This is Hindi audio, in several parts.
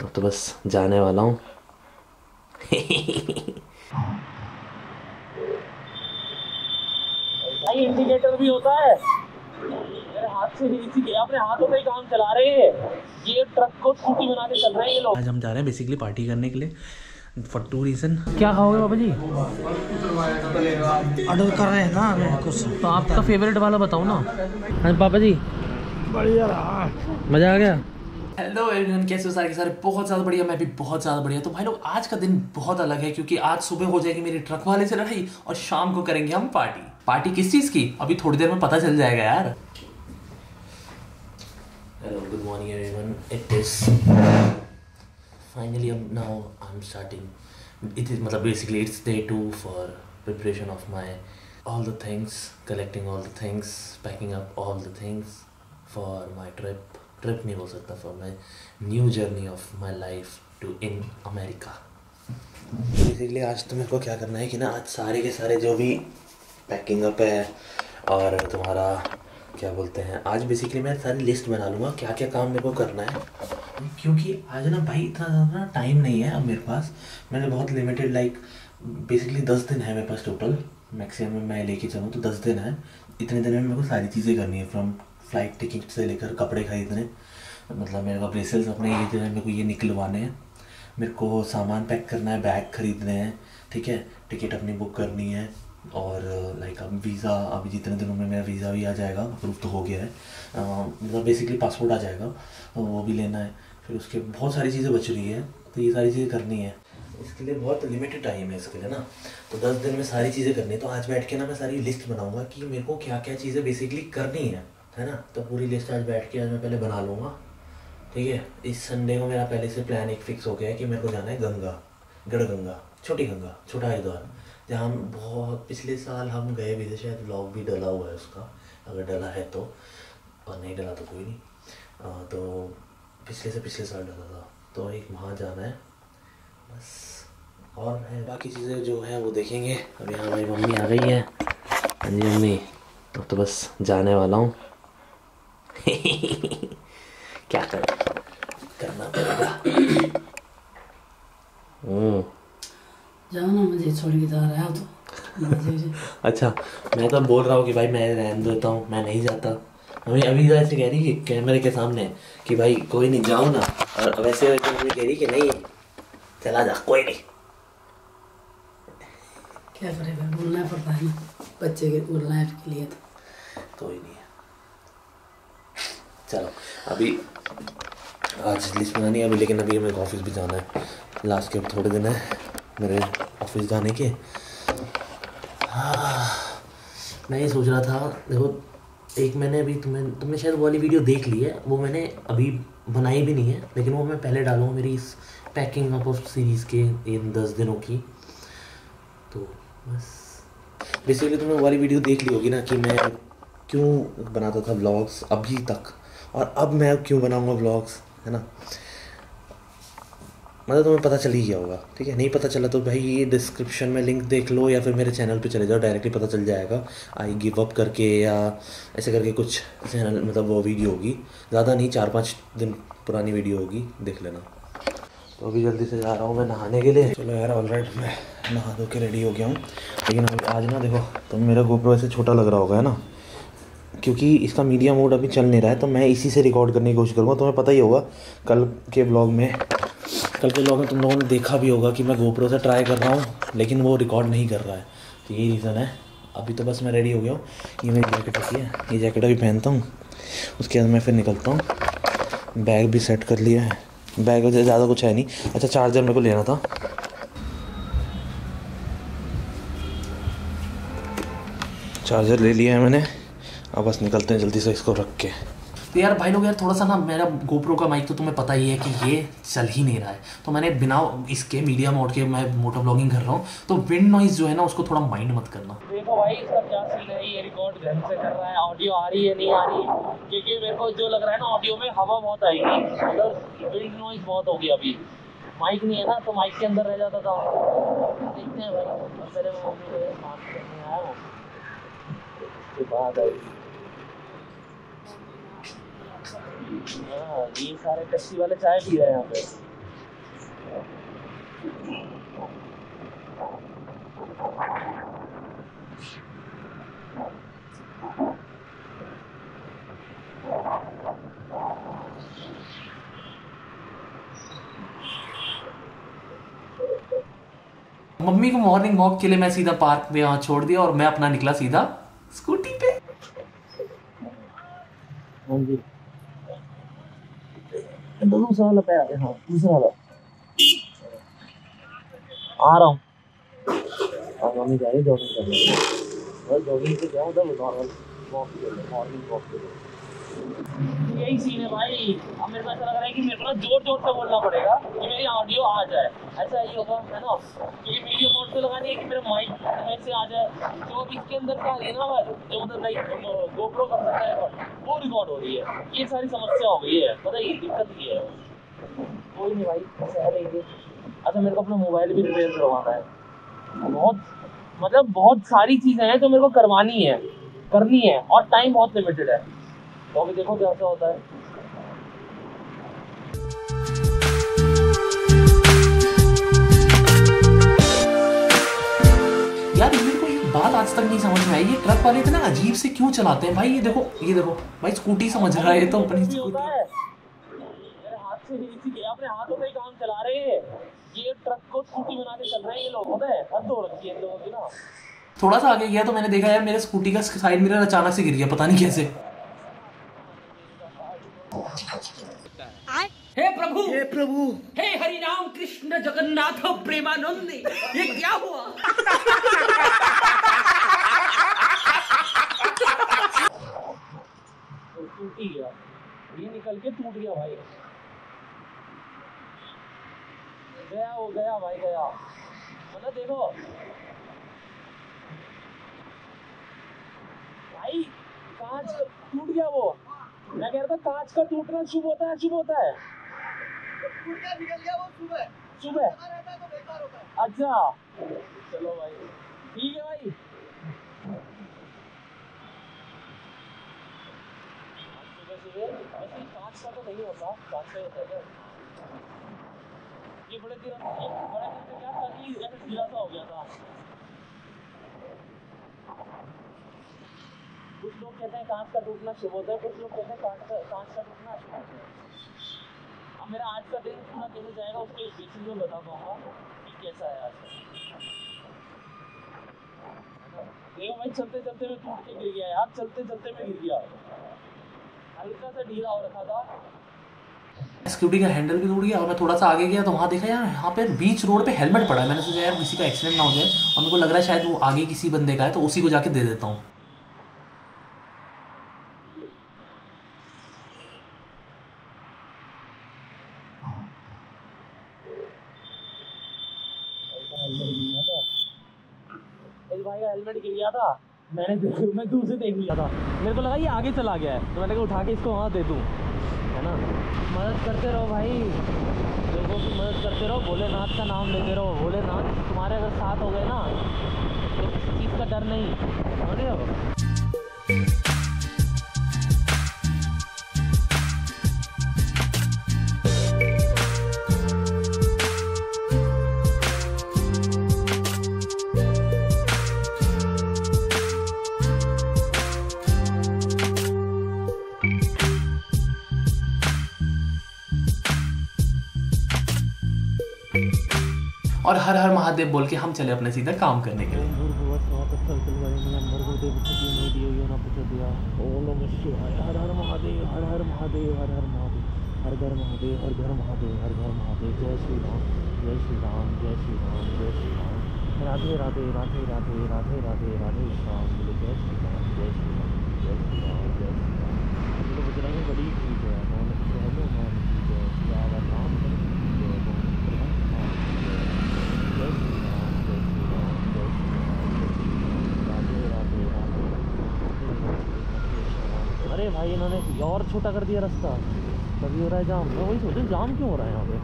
तो तो बस जाने वाला हूँ। इंडिकेटर भी होता है। मेरे हाथ से अपने हाथों काम चला रहे हैं। ये ट्रक को स्कूटी बना के चल रहे हैं ये लोग। आज हम जा रहे हैं बेसिकली पार्टी करने के लिए फॉर टू रीज़न क्या खाओगे बाबा जी? ऑर्डर कर रहे हैं ना हमें कुछ तो आपका फेवरेट वाला बताओ ना। हाँ पापा जी। बढ़िया रहा। मज़ा आ गया? हेलो एवरीवन कैसे हो सारे के सारे? बहुत ज़्यादा बढ़िया, मैं भी बहुत ज़्यादा बढ़िया। तो भाई लोग, आज का दिन बहुत अलग है, क्योंकि आज सुबह हो जाएगी मेरी ट्रक वाले से लड़ाई और शाम को करेंगे हम पार्टी। पार्टी किस चीज़ की? अभी थोड़ी देर में पता चल जाएगा यार। Hello good morning everyone it is finally अब now I am starting it is मतलब basically it's day two for preparation of my all the things, collecting all the things, packing up all the things for my trip. Trip नहीं बोल सकता for my new journey of my life to in America basically आज तो मेरे को क्या करना है कि ना, आज सारे के सारे जो भी पैकिंग अप है और तुम्हारा, क्या बोलते हैं, आज बेसिकली मैं सारी लिस्ट बना लूँगा क्या क्या काम मेरे को करना है। क्योंकि आज ना भाई इतना ज़्यादा ना टाइम नहीं है अब मेरे पास। मैंने बहुत लिमिटेड लाइक बेसिकली दस दिन है मेरे पास टोटल मैक्सिमम मैं लेके चलूँ तो दस दिन है। इतने दिन में मेरे को सारी चीज़ें करनी है फ्रॉम फ़्लाइट टिकट से लेकर कपड़े खरीदने। मतलब मेरे को ब्रेसल्स अपने ये जो है, मेरे को ये निकलवाने हैं। मेरे को सामान पैक करना है बैग खरीदने हैं, ठीक है? टिकट अपनी बुक करनी है और लाइक अब वीज़ा अभी जितने दिनों में मेरा वीज़ा भी आ जाएगा अप्रूव तो हो गया है। मतलब बेसिकली पासपोर्ट आ जाएगा तो वो भी लेना है। फिर उसके बहुत सारी चीज़ें बच रही है तो ये सारी चीज़ें करनी है। इसके लिए बहुत लिमिटेड टाइम है इसके लिए ना। तो दस दिन में सारी चीज़ें करनी है तो आज बैठ के ना मैं सारी लिस्ट बनाऊँगा कि मेरे को क्या क्या चीज़ें बेसिकली करनी है। है ना? तो पूरी लिस्ट आज बैठ के आज मैं पहले बना लूँगा। ठीक है? इस संडे को मेरा पहले से प्लान एक फिक्स हो गया है कि मेरे को जाना है गंगा गढ़ गंगा छोटी गंगा छोटा हरिद्वार जहाँ हम बहुत पिछले साल हम गए भी थे शायद ब्लॉग भी डला हुआ है उसका अगर डला है तो। और नहीं डला तो कोई नहीं। अ, तो पिछले से पिछले साल डला था। तो एक वहाँ जाना है। बस और है बाकी चीज़ें जो हैं वो देखेंगे। अभी हाँ हमारी मम्मी आ गई है। हाँ जी मम्मी तो तो बस जाने वाला हूँ। क्या कर? करना पड़ेगा। हम्म जाओ ना मुझे छोड़ के जा रहा है तो। अच्छा मैं तो बोल रहा हूँ कि भाई मैं रहने देता हूँ मैं नहीं जाता। मम्मी अभी तो ऐसे कह रही कि कैमरे के सामने कि भाई कोई नहीं जाओ ना। और वैसे वैसे मम्मी कह रही कि नहीं चला जा कोई नहीं। क्या करेगा बोलना पड़ता है ना बच्चे के लाइफ के लिए तो। कोई नहीं। चलो अभी आज लिस्ट बनानी है अभी लेकिन अभी मेरे को ऑफ़िस भी जाना है। लास्ट के अब थोड़े दिन है मेरे ऑफ़िस जाने के। हाँ, मैं ये सोच रहा था देखो एक मैंने अभी तुम्हें तुमने शायद वो वाली वीडियो देख ली है वो मैंने अभी बनाई भी नहीं है लेकिन वो मैं पहले डालूँगा मेरी इस पैकिंग अप ऑफ़ सीरीज़ के इन दस दिनों की। तो बस। बेसिकली तुमने वो वाली वीडियो देख ली होगी ना कि मैं क्यों बनाता था ब्लॉग्स अभी तक। और अब मैं क्यों बनाऊँगा ब्लॉग्स है ना? मतलब तुम्हें पता चल ही गया होगा, ठीक है? नहीं पता चला तो भाई ये डिस्क्रिप्शन में लिंक देख लो या फिर मेरे चैनल पे चले जाओ डायरेक्टली पता चल जाएगा। आई गिव अप करके या ऐसे करके कुछ चैनल मतलब वो वीडियो होगी। ज़्यादा नहीं चार पाँच दिन पुरानी वीडियो होगी, देख लेना। तो अभी जल्दी से जा रहा हूँ मैं नहाने के लिए। चलो यार ऑलराइट मैं नहा धो के रेडी हो गया हूँ। लेकिन आज ना देखो तो मेरा गोप्रो ऐसे छोटा लग रहा होगा, है ना? क्योंकि इसका मीडिया मोड अभी चल नहीं रहा है तो मैं इसी से रिकॉर्ड करने की कोशिश करूँगा। तुम्हें पता ही होगा, कल के ब्लॉग में, कल के ब्लॉग में तुम लोगों ने देखा भी होगा कि मैं गोप्रो से ट्राई कर रहा हूँ, लेकिन वो रिकॉर्ड नहीं कर रहा है। तो यही रीज़न है। अभी तो बस मैं रेडी हो गया हूँ। ये मेरी जैकेट होती है। ये जैकेट अभी पहनता हूँ। उसके बाद मैं फिर निकलता हूँ। बैग भी सेट कर लिया है। बैग ज़्यादा कुछ है नहीं। अच्छा चार्जर मेरे को लेना था। चार्जर ले लिया है मैंने। अब बस निकलते हैं जल्दी से इसको रख के। तो यार भाई लोग यार थोड़ा सा ना मेरा गोप्रो का माइक तो तुम्हें पता ही है कि ये चल ही नहीं रहा है। तो मैंने बिना इसके मीडिया मोड के मैं मोटर ब्लॉगिंग कर रहा हूँ। तो विंड नॉइज़ जो है ना उसको थोड़ा माइंड मत करना। देखो भाई इसका क्या सीन है? ये रिकॉर्ड ढंग से कर रहा है। ऑडियो आ रही है नहीं आ रही क्योंकि मेरे को जो लग रहा है ना ऑडियो में हवा बहुत आएगी। मतलब विंड नॉइज़ बहुत होगी अभी। माइक नहीं है ना तो माइक के अंदर रह जाता था। देखते हैं भाई पहले मम्मी को बात करने आया हूँ उसके बाद आई सारे वाले चाय पी रहे हैं यहाँ पे। मम्मी को मॉर्निंग वॉक के लिए मैं सीधा पार्क में यहाँ छोड़ दिया और मैं अपना निकला सीधा स्कूटी पे हाँ जी दूसरा वाला पे हाँ दूसरा वाला आ रहा हूँ अब मम्मी जा रही जॉगिंग कर रही है बस जॉगिंग से जाऊँ तब नॉर्मल वॉक के लिए मॉर्निंग वॉक के लिए यही सीन है भाई। अब मेरे को ऐसा लग रहा है कि मेरे को ज़ोर ज़ोर से बोलना पड़ेगा कि मेरी ऑडियो आ जाए। ऐसा ही होगा, है ना? क्योंकि वीडियो मोड पे लगानी है कि मेरा माइक से आ जाए। जो अब इसके अंदर क्या है ना, जो मतलब लाइक गोप्रो कर सकता है, वो रिकॉर्ड हो रही है। ये सारी समस्या हो गई है। पता है दिक्कत ये है। कोई नहीं भाई लेंगे अच्छा मेरे को अपना मोबाइल भी रिपेयर करवाना है। बहुत मतलब बहुत सारी चीज़ें हैं जो मेरे को करवानी है करनी है और टाइम बहुत लिमिटेड है। तो अभी देखो कैसा होता है। यार मेरे को एक बात आज तक नहीं समझ में आई। ये ट्रक वाले इतना अजीब से क्यों चलाते हैं? भाई ये देखो ये देखो। भाई स्कूटी समझ रहा है ये तो अपनी स्कूटी हाथ के अपने हाथों से ही काम चला रहे हैं। ये ट्रक को स्कूटी बना के चल रहे हैं ये लोग होता है? हद हो रखी है इन लोगों की ना। थोड़ा सा आगे गया तो मैंने देखा यार मेरे स्कूटी का साइड मिरर अचानक से गिर गया पता नहीं कैसे। हे प्रभु! हे प्रभु! हे हरि राम कृष्ण जगन्नाथ प्रेमानंद ये क्या हुआ? टूट गया। ये निकल के टूट गया भाई। गया वो गया भाई गया। मतलब देखो भाई कांच टूट गया वो। मैं कह रहा था कांच का टूटना शुभ होता है शुभ होता है। सुबह अच्छा। चलो भाई। ठीक है भाई। सुबह सुबह कांच का तो नहीं होता कांच का होता है? ये बड़े दिन बड़े दिन से क्या था कि ऐसे ढीला सा हो गया था। कुछ लोग कहते हैं कांच का टूटना शुभ होता है, कुछ लोग कहते हैं कांच का कांच का टूटना अशुभ होता है। अब मेरा आज का दिन पूरा कैसे जाएगा, उसके बेसिस में बता पाऊँगा कि कैसा है आज का देखो भाई, चलते चलते मैं टूट के गिर गया यार, चलते चलते मैं गिर गया। हल्का सा ढीला हो रखा था। स्कूटी का हैंडल भी टूट गया और मैं थोड़ा सा आगे गया तो वहाँ देखा यार यहाँ पे बीच रोड पे हेलमेट पड़ा है मैंने सोचा यार किसी का एक्सीडेंट ना हो जाए और मेरे को लग रहा है शायद वो आगे किसी बंदे का है तो उसी को जाके दे देता हूँ हेलमेट गिर गया था मैंने दूर, मैं दूर से देख लिया था। मेरे को लगा ये आगे चला गया है। तो मैंने कहा उठा के इसको वहाँ दे दूँ। है ना? मदद करते रहो भाई। लोगों की मदद करते रहो। भोलेनाथ का नाम लेते रहो। भोलेनाथ तुम्हारे अगर साथ हो गए ना तो किसी चीज़ का डर नहीं। समझ रहे हो? महादेव बोल के हम चले अपने सीधा काम करने के लिए हर घर महादेव हर घर महादेव हर घर महादेव जय श्री राम जय श्री राम जय श्री राम जय श्री राम राधे राधे राधे राधे राधे राधे राधे श्याम जय श्री राम जय श्री राम जय श्री राम जय श्री राम बजरंग बली की जय मोहन हनुमान की जय सियावर राम की जय मोहन हनुमान की जय जय श्री राम जय श्री राम जय श्री राम जय श्री राम राधे राधे राधे अरे भाई इन्होंने और छोटा कर दिया रास्ता। तभी हो रहा है जाम। मैं वही सोचूं जाम क्यों हो रहा है यहाँ पे?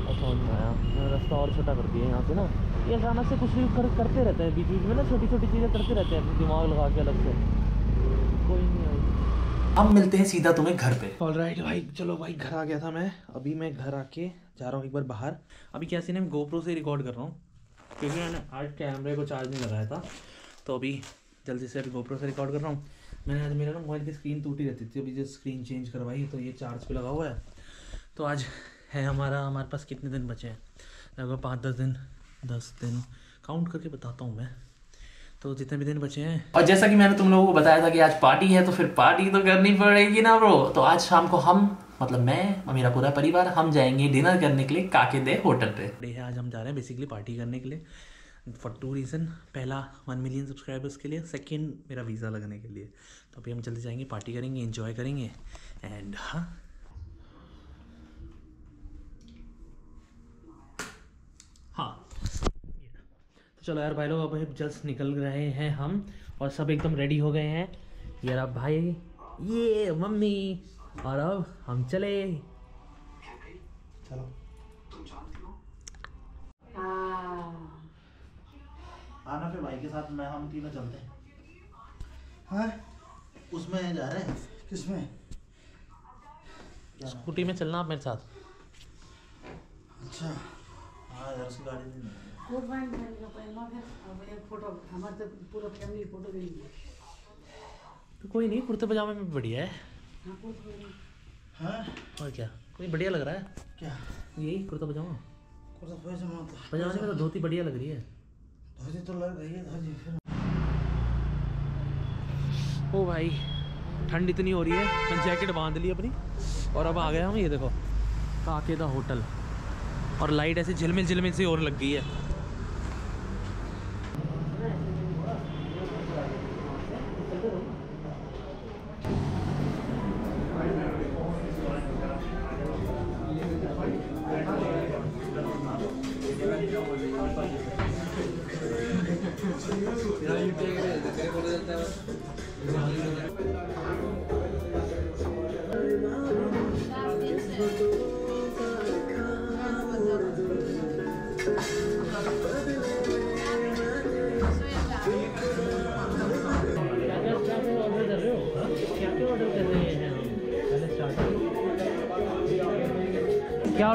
और समझ में आया मैंने रास्ता और छोटा कर दिया यहाँ से ना। ये अचानक से कुछ भी कर, करते रहते हैं बीच बीच में ना छोटी छोटी चीज़ें करते रहते हैं अपने दिमाग लगा के अलग से। कोई नहीं आई अब मिलते हैं सीधा तुम्हें घर पे। ऑल राइट भाई चलो भाई घर आ गया था मैं। अभी मैं घर आके जा रहा हूँ एक बार बाहर। अभी क्या सीन है? गोप्रो से रिकॉर्ड कर रहा हूँ। क्योंकि मैंने आज कैमरे को चार्ज नहीं लगाया था। तो अभी जल्दी से अभी गोप्रो से रिकॉर्ड कर रहा हूँ। मैंने आज मेरा ना मोबाइल की स्क्रीन टूटी रहती थी अभी जो स्क्रीन चेंज करवाई तो ये चार्ज पे लगा हुआ है। तो आज है हमारा हमारे पास कितने दिन बचे हैं? लगभग पाँच दस दिन दस दिन। काउंट करके बताता हूँ मैं। तो जितने भी दिन बचे हैं। और जैसा कि मैंने तुम लोगों को बताया था कि आज पार्टी है तो फिर पार्टी तो करनी पड़ेगी ना ब्रो तो आज शाम को हम मतलब मैं और मेरा पूरा परिवार हम जाएँगे डिनर करने के लिए काके दे होटल पे। आज हम जा रहे हैं बेसिकली पार्टी करने के लिए। फॉर टू रीज़न पहला वन मिलियन सब्सक्राइबर्स के लिए. सेकेंड मेरा वीज़ा लगने के लिए. तो अभी हम जल्दी जाएँगे पार्टी करेंगे इन्जॉय करेंगे. एंड हाँ. हाँ. तो चलो यार, भाई लोग, अब जल्द निकल रहे हैं हम और सब एकदम रेडी हो गए हैं. यार, अब भाई, ये मम्मी और अब हम चले. चलो. आना फिर भाई के साथ मैं हम तीनों चलते हैं। हाँ? उसमें जा रहे हैं? किसमें? स्कूटी में चलना आप मेरे साथ। अच्छा। हाँ यार उसकी गाड़ी नहीं है। फिर अब एक फ़ोटो हमारे तो पूरा फैमिली फ़ोटो भी नहीं तो कोई नहीं कुर्ते पजामे में बढ़िया है। हाँ हाँ? और क्या? कोई बढ़िया लग रहा है? क्या? यही कुर्ता पजामा। कुर्ता पैजामा तो पजामे में तो धोती बढ़िया लग रही है। तो लग है फिर ओ भाई, ठंड इतनी हो रही है मैं जैकेट बाँध ली अपनी, और अब आ गया हम ये देखो, काके का होटल, और लाइट ऐसे झिलमिल झिलमिल सी और लग गई है।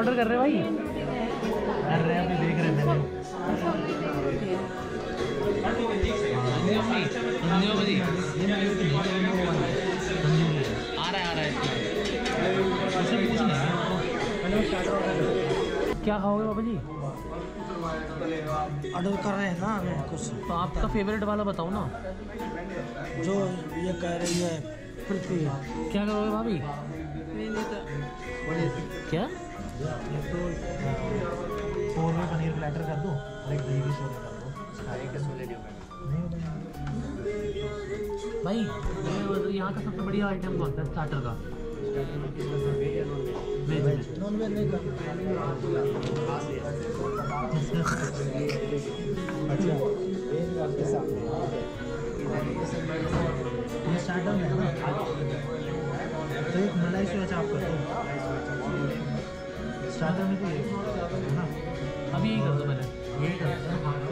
ऑर्डर कर रहे हो भाई? अरे अभी देख रहे हैं आ रहा है आ रहा है क्या खाओगे बाबा जी? ऑर्डर कर रहे हैं ना हमें कुछ। तो आपका फेवरेट वाला बताओ ना। जो ये कह रही है कुल्फी क्या करोगे भाभी? क्या? सौ रुपये पनीर प्लेटर कर दो और एक दही की कर दो छोले भाई ये मतलब यहाँ का सबसे बढ़िया आइटम कौन सा है? स्टार्टर का। में नॉन वेज नहीं अच्छा। ये स्टार्टर में है ना? तो एक मलाई सोया चाप कर दो। स्टार्टर में तो ये है ना? अभी यही कर दो पहले यही कर दो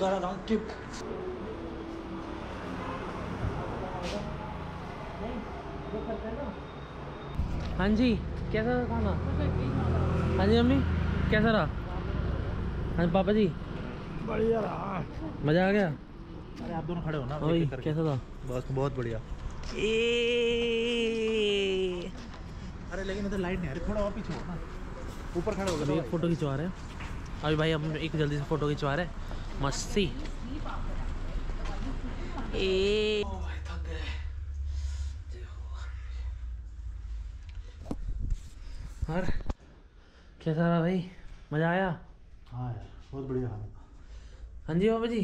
कर रहा हूँ टिप हाँ जी कैसा रहा खाना? हाँ जी मम्मी कैसा रहा? हाँ जी, पापा जी। बढ़िया रहा। मज़ा आ गया? अरे आप दोनों खड़े हो ना? ओए कैसा था? बस बहुत बढ़िया। अरे लेकिन इधर लाइट नहीं आ रही थोड़ा और पीछे हो ना। ऊपर खड़े हो एक फ़ोटो खिंचवा रहे हैं। अभी भाई हम एक जल्दी से फ़ोटो खिंचवा रहे हैं। मस्ती। ए। और कैसा रहा भाई? मज़ा आया? हाँ यार बहुत बढ़िया। हाँ जी बाबा जी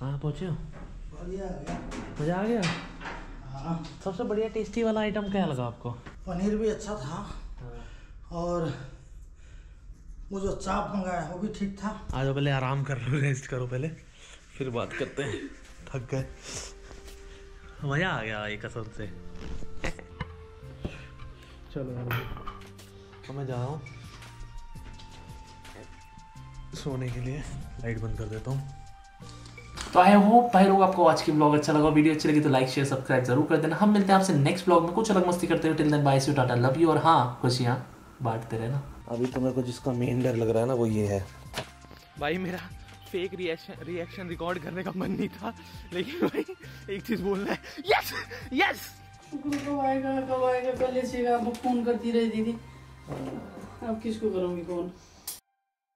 कहाँ पहुँचे हो? बढ़िया मज़ा आ गया? हाँ। सबसे बढ़िया टेस्टी वाला आइटम क्या लगा आपको? पनीर भी अच्छा था। और वो जो चाप मंगाया वो भी ठीक था। आ जाओ पहले आराम कर लो रेस्ट करो पहले। फिर बात करते हैं। थक गए। मज़ा आ गया भाई कसम से। चलो यार अब मैं जा रहा हूँ। सोने के लिए। लाइट बंद कर देता हूँ। तो आई होप भाई लोग आपको आज की ब्लॉग अच्छा लगा वीडियो अच्छी लगी तो लाइक शेयर सब्सक्राइब ज़रूर कर देना। हम मिलते हैं आपसे नेक्स्ट ब्लॉग में। कुछ अलग मस्ती करते हुए till then bye see tata love you और हाँ खुशियाँ बांटते रहना। अभी तो मेरे को जिसका मेन डर लग रहा है ना वो ये है। भाई मेरा फेक रिएक्शन रिएक्शन रिकॉर्ड करने का मन नहीं था। लेकिन भाई एक चीज़ बोलना है। यस यस कब आएगा कब आएगा? पहले से आप फ़ोन करती रही दीदी अब किसको करूँगी फ़ोन?